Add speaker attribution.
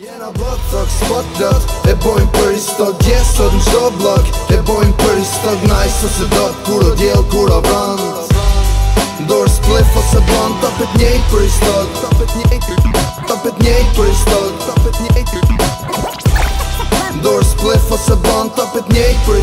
Speaker 1: Jena blok, thok, spot dot E bojn për istot, yes, sot në qdo blok E bojn për istot, nice, so se do Kur o djel, kur o brand Dorë s'plef ose blan Tapet njejt për istot Tapet njejt për istot Tapet njejt për istot Tapet njejt për istot
Speaker 2: Dorë s'plef ose blan Tapet njejt për